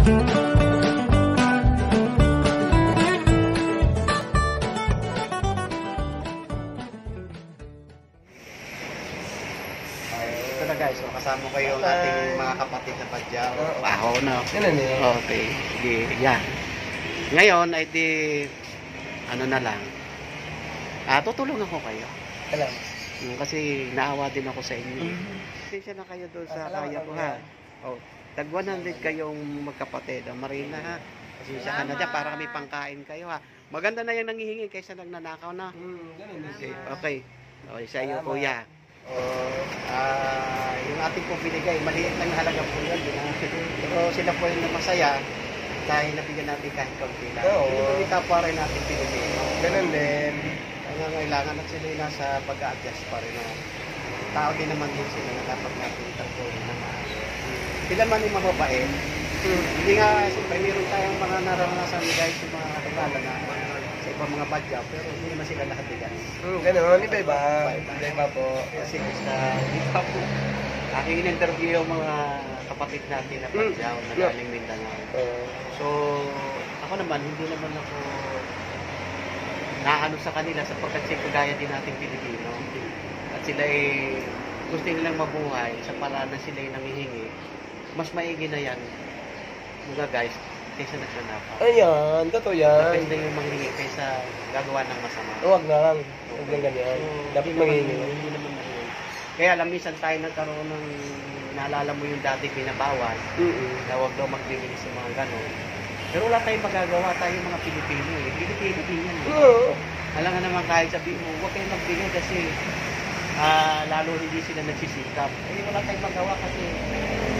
Na guys, so kasama ko yung ating mga kapatid na padyaw. Wow, no. Ganun. Okay, yan. Ngayon ay di, ano na lang, ah, tutulungan ko kayo. Alam. Mm, Kasi naawa din ako sa inyo. Pasensya na kayo doon sa Ah, salamat, kaya ko ha. Oh, tag 100 kayong magkapatid. Ang Marina ha. Pasensya ka na dyan para kami pangkain kayo ha. Maganda na yung nangihingi kaysa nagnanakaw na. Hmm, ganun. Okay, okay. Okay, sa iyo kuya. Oh, ah, yung ating pong binigay, maliit lang halaga po na- Pero sila po yung masaya dahil nabigyan natin kahit kaunti lang. Oo. Yun po yung kapwa rin natin Pilipino. Ganun din. Kaya kailangan at sila yung nasa pag-a-adjust pa rin. Tao din naman din sila na dapat natin itarpuin na maayos. Sila man yung mababait. Hindi nga, siyempre, meron tayong mga naranasan guys yung mga katagala na sa ibang mga badya, pero hindi naman sila lahat din ganun. Hmm, ganun. Iba-iba. Iba-iba po. Kasi sa iba po, aking in-interview yung mga kapatid natin na badyaw na Yeah. galing Mindanao. Oo. So, ako naman, hindi naman ako naano sa kanila sapagkat si kagaya din nating Pilipino. At sila ay gusto nilang mabuhay sa paraan na sila ay nangihingi. Mas maigi na yan, mga guys, kaysa nagnanakaw. Ayan, totoo yan. best na yung manghingi kaysa gagawa ng masama. Huwag na lang. Huwag lang ganyan. Dapat Hindi naman- mangingi. Hindi naman ganun. Kaya alam, minsan tayo nagkaroon ng naalala mo yung dati pinabawal Mm-mm. na huwag daw magbibili sa mga ganon. Pero wala tayong magagawa tayo mga Pilipino eh. Pilipino din yan. eh. Oo. Alam nga naman kahit sabihin mo, huwag kayong magbili kasi ah, lalo hindi sila nagsisikap. Eh wala tayong magawa kasi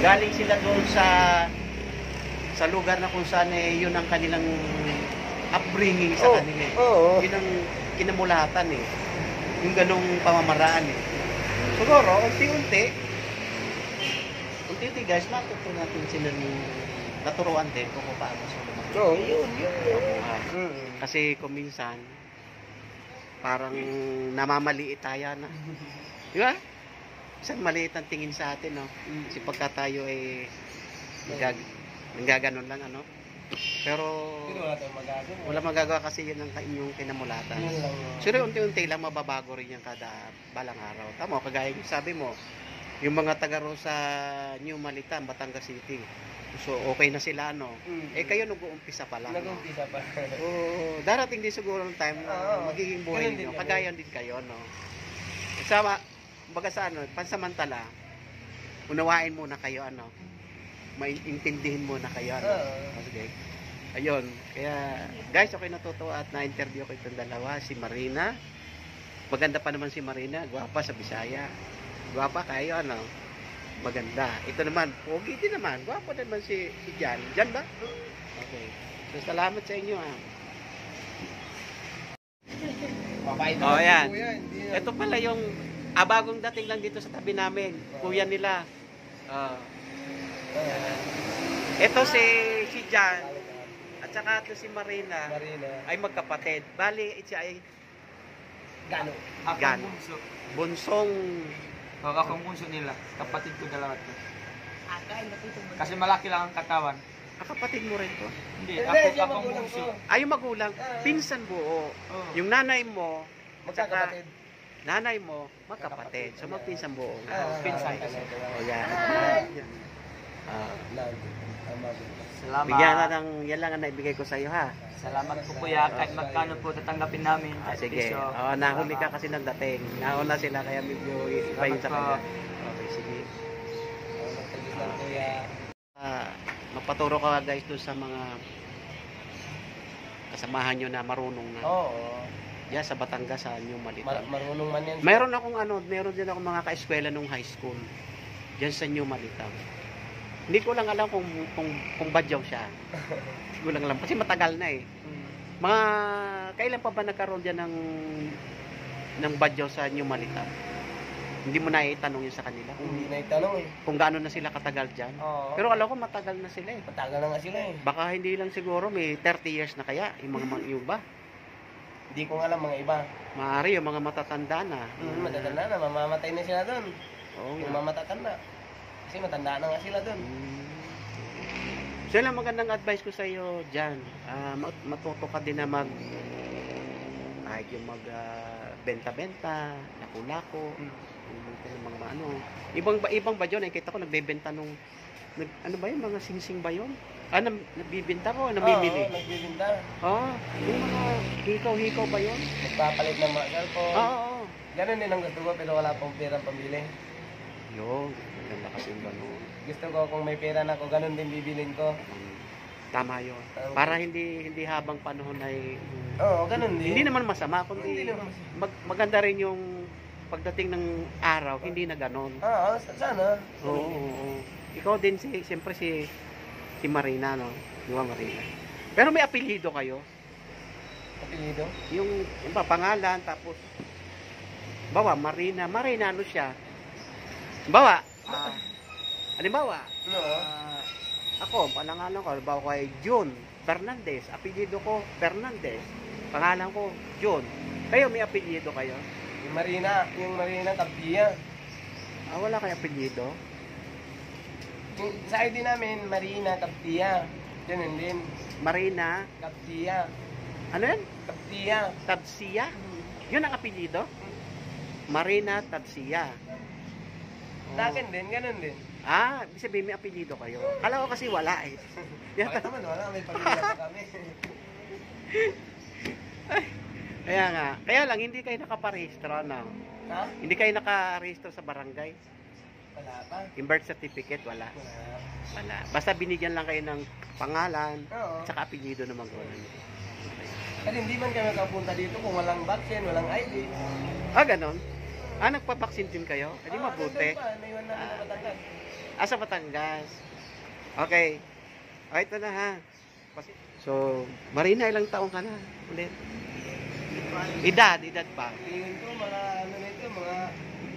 galing sila doon sa sa lugar na kung saan eh, yun ang kanilang upbringing sa Oo. kanila eh. Oo. Yun ang kinamulatan eh. Yung ganong pamamaraan eh. Siguro, unti-unti, unti-unti guys, matuto natin sila ng naturuan din kung paano sila Oo, yun, yun. yun. mabuhay. Mm. Kasi kung minsan, parang namamaliit tayo na. Di ba? Isang maliit ang tingin sa atin, no? Kasi pagka tayo ay nagag nanggaganon lang, ano? Pero Pero wala tayong magagawa. wala magagawa kasi yun ang inyong kinamulatan. Yun lang. Sure, unti-unti lang mababago rin yan kada balang araw. Tama, kagaya yung sabi mo, yung mga taga sa New Malitan, Batangas City. So, okay na sila, no? Mm. Eh, kayo nag-uumpisa pa lang. no? Nag-umpisa pa. Oo, darating din siguro ng time na Oo. magiging buhay Ganun din ninyo. kami. Kagaya din kayo, no? Sama, baga sa ano, pansamantala, unawain muna kayo, ano? Maintindihin muna kayo, ano? Oo. Okay. Ayun. Kaya, guys, okay natutuwa at na-interview ko itong dalawa. Si Marina. Maganda pa naman si Marina. Gwapa sa Bisaya. Gwapa kayo, ano? Maganda. Ito naman, pogi din naman. Gwapo naman si, si Jan. Jan ba? Okay. So, salamat sa inyo, ah. Oh, yan. Ito pala yung ah, bagong dating lang dito sa tabi namin. Kuya nila. Ah. Ah, ito si si Jan at saka ito si Marina Marina. ay magkapatid. Bali, siya ay Gano? Akong Gan. bunso. bunsong O, akong bunso nila. Kapatid ko dalawa to. Kasi malaki lang ang katawan. ah, kapatid mo rin to. Hindi, ako siya akong magulang bunso. ko. Ay, yung magulang, Ah. pinsan buo. Oo. Yung nanay mo, Magkakapatid. Nanay mo, magkapatid. So, magpinsan buo. Ah, pinsan ah, kasi. O, yan. Po. Salamat. bigyan ka ng, yan lang ang naibigay ko sa'yo, ha? Salamat po kuya. Kahit magkano po tatanggapin namin. Ah, sige. piso. Oh, nahuli ka kasi ng dating. Nauna sila kaya medyo iba yung sa kanya. Okay, sige. Sa kuya. Ah, magpaturo ka guys doon sa mga kasamahan nyo na marunong na. Oo. Yan sa Batangas sa New Mar- Malitan. marunong man yan. Mayroon akong ano, meron din ako mga ka-eskwela nung high school. Diyan sa New Malitan. Hindi ko lang alam kung kung, kung badyaw siya. Hindi ko lang alam kasi matagal na eh. Mm. Mga kailan pa ba nagkaroon diyan ng ng badyaw sa New Malitan? Hindi mo na itanong yun sa kanila kung, Hindi na itanong eh. kung gaano na sila katagal diyan. Oo. Pero alam ko matagal na sila eh. Matagal na nga sila eh. Baka hindi lang siguro may 30 years na kaya yung mga mga yung ba? Hindi ko alam mga iba. Maaari yung mga matatanda na. Mm, matatanda na, mamamatay na sila doon. Oo Yung nga. mga matatanda. Kasi matanda na nga sila doon. Mm. So lang magandang advice ko sa iyo diyan. Ah, mat- matuto ka din na mag kahit yung mag ah, benta-benta, bumibenta ng mga ano. Ibang ba ibang ba yun? Nakita ko nagbebenta nung nag, ano ba yun? Mga singsing ba yun? Ah, nam, nagbibenta ko, namimili. Oo, nagbibinta. Oo. yung mga hikaw-hikaw ba yun? Nagpapalit ng mga cellphone. Oo, oo. Ganun din ang gusto ko pero wala pong pera pambili. Yun, maganda kasi yung ganun. Gusto ko kung may pera na ako, ganun din bibilin ko. Tama yun. Para hindi hindi habang panahon ay Oo, ganun din. hindi naman masama Hindi kundi naman. mag, maganda rin yung pagdating ng araw, hindi na ganon. Ah, sa- sana. Oo, oo, oo. Ikaw din si siyempre si si Marina no, di ba Marina? Pero may apelyido kayo. Apelido. Yung yung ba pangalan tapos bawa Marina, Marina ano siya? Bawa. Ah, halimbawa, No. ah, ako, panangalan ko, halimbawa ko ay June Fernandez. Apelyido ko Fernandez. Pangalan ko June. Kayo may apelyido kayo? Marina, yung Marina Tapia. Ah, wala kayo apelyido? Yung Sa ID namin, Marina Tapia. Ganun din. Marina, Tapia. ano yan? Tapia. Tabsiya? Yun ang apelyido? Marina Tabsiya. Sa akin din, ganun din. Ah, ibig sabihin may apelyido kayo. Kala ko kasi wala eh. Yan, naman wala, may pamilya pa kami. Kaya nga. Kaya lang, hindi kayo nakaparehistro, no? ha? Hindi kayo nakarehistro sa barangay. Wala pa. Yung birth certificate, wala. Wala. Wala. Basta binigyan lang kayo ng pangalan, Oo. tsaka apelyido ng magulang. Kasi hindi man kami nakapunta dito kung walang vaccine, walang ID. Ah, ganon? Ah, nagpapaksin din kayo? Hindi Ah, mabuti. nandun pa, Naiwan namin Ah. sa Batangas. Ah, sa Batangas. Okay. Ah, ito na ha. So, Marina, ilang taong ka na? Ulit. Edad, edad pa. Tingin ko mga ano nito, mga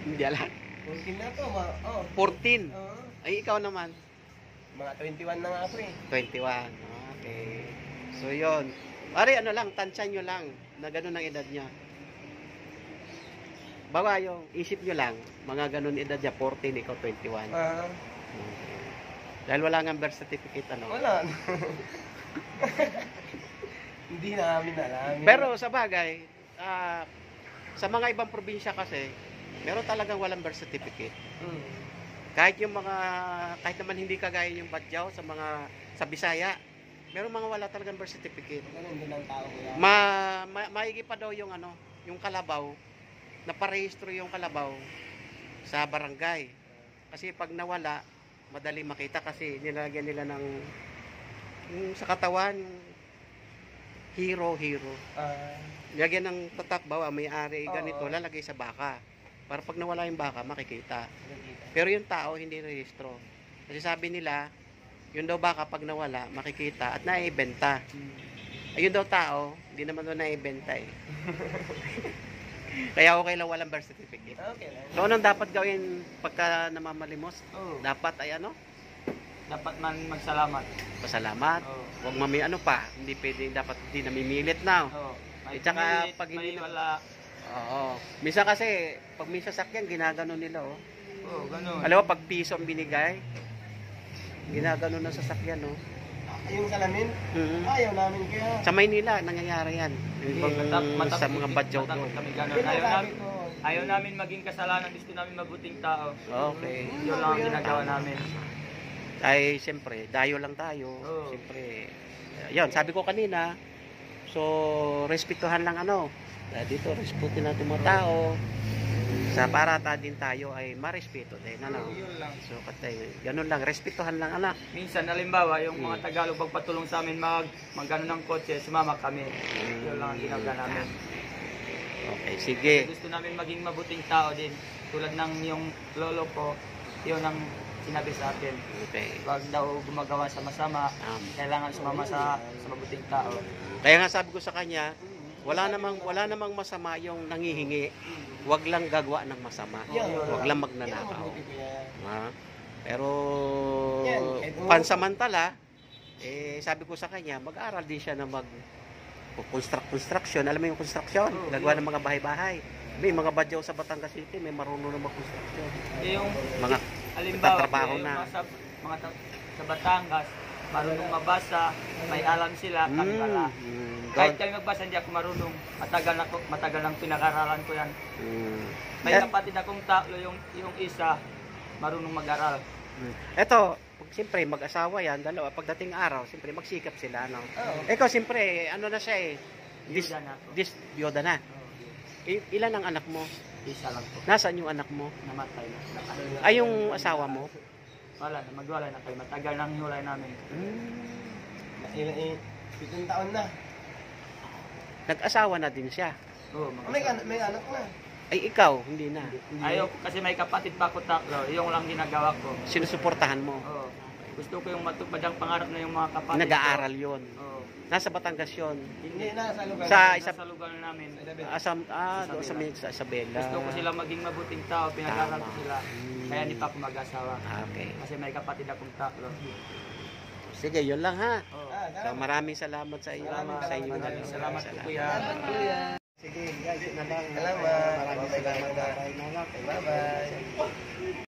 Hindi alam. 14 na to, mga, oh. 14. Oo. Ay, ikaw naman. mga 21 na nga pre. 21. Okay. So, yon. Pare, ano lang, tansyan nyo lang na ganun ang edad niya. Bawa yung isip nyo lang, mga ganun edad niya, 14, ikaw 21. Ah, Okay. Dahil wala nga birth certificate, ano? wala. hindi namin alam. Pero sa bagay, ah, sa mga ibang probinsya kasi, meron talagang walang birth certificate. Hmm. Kahit yung mga, kahit naman hindi kagaya yung Badyaw sa mga, sa Bisaya, meron mga wala talagang birth certificate. Ganun din ang tao ko yan. Ma, ma maigi pa daw yung ano, yung kalabaw, na parehistro yung kalabaw sa barangay. Kasi pag nawala, madali makita kasi nilagyan nila ng yung sa katawan, yung hero, hero. Ah, Lagyan ng tatak bawa, may-ari Oo. ganito, lalagay sa baka. Para pag nawala yung baka, makikita. Pero yung tao, hindi rehistro. Kasi sabi nila, yun daw baka pag nawala, makikita at naibenta. Hmm. Ayun daw tao, hindi naman daw naibenta eh. Kaya okay lang walang birth certificate. Okay lang. So anong dapat gawin pagka namamalimos? Oh. Dapat ay ano? Dapat man magsalamat. Pasalamat. Oo. Huwag mami ano pa. Hindi pwede, dapat hindi namimilit na. Oo. Eh, May tsaka pinilit, pag hindi na- wala. Oo. Minsan kasi, pag may sasakyan, ginagano nila oh. Oo, ganun. Alam mo, pag piso ang binigay, ginagano ng sasakyan oh. Yung salamin, Mhm. ayaw namin kaya. Sa Maynila, nangyayari yan. Yung ibang Matap- matap- sa mga badyaw matakot doon. kami ganun. Pero Ayaw namin, ko, ayaw namin maging kasalanan. Gusto namin mabuting tao. Okay. Yun lang ang ginagawa namin. Ay, siyempre, dayo lang tayo. Oo. Siyempre, yun, sabi ko kanina, so, respetuhan lang ano. Dito, respetuhin natin mga tao. Sa para ta din tayo ay marespeto din, ano. Yun lang. So, katay, ganun lang, respetuhan lang, ano. Minsan, halimbawa, yung Hmm. mga Tagalog pagpatulong sa amin mag magano ng kotse, sumama kami. Yun lang ang ginagawa namin. Okay, sige. Gusto namin maging mabuting tao din. Tulad ng yung lolo ko, yun ang sinabi sa akin. Okay. Huwag daw gumagawa sa masama, Um, kailangan sumama sa, sa mabuting tao. kaya nga sabi ko sa kanya, wala namang wala namang masama yung nangihingi. Huwag lang gagawa ng masama. Huwag lang magnanakaw. Ha? Pero pansamantala, eh sabi ko sa kanya, mag-aral din siya na mag construct construction. Alam mo yung construction? Gagawa ng mga bahay-bahay. May mga badyaw sa Batangas City, may marunong na mag-construction. Eh, yung Mga halimbawa, Nagtatrabaho eh, na. mga sa, mga ta- sa Batangas, marunong mabasa, may alam sila, kami wala. Mm, Kahit kami magbasa, hindi ako marunong. Matagal na ko, matagal lang pinag-aralan ko yan. Mm. May Eh, kapatid akong tatlo, yung, yung isa, marunong mag-aral. mm. Eto, pag- siyempre mag-asawa yan, dalawa, pagdating araw, siyempre magsikap sila, no? Oo. Ikaw, siyempre, ano na siya eh, dis, na ako. dis, bioda na. I- ilan ang anak mo? Isa lang po. Nasaan yung anak mo? Namatay na. Ay, yung asawa mo? Wala na, magwala na kayo. Matagal nang hiwalay namin. Ilan eh, pitong taon na. Nag-asawa na din siya. Oo, Oh, may, anak, may anak na. Ay, ikaw, hindi na. Ayaw ko kasi may kapatid pa ako tatlo. Yung lang ginagawa ko. Sinusuportahan mo. Oo. Gusto ko yung matupad ang pangarap na yung mga kapatid Nag-aaral yon. ko. Oo. Nasa Batangas yun. Hindi na sa lugar. Sa- na- isa- Nasa lugar namin. Asam, ah, doon sa, sa Isabela. Gusto ko sila maging mabuting tao. Pinag-aral ko sila. Kaya hindi pa ako mag-asawa. Ah, okay. Kasi may kapatid akong tatlo. Sige, yun lang ha. Ah, So, salamat. maraming salamat sa iyo. Salamat, sa iyo. Maraming salamat po kuya. Salamat, kuya. Sige, guys, yun na lang. Salamat. Salamat. Bye-bye. Bye-bye.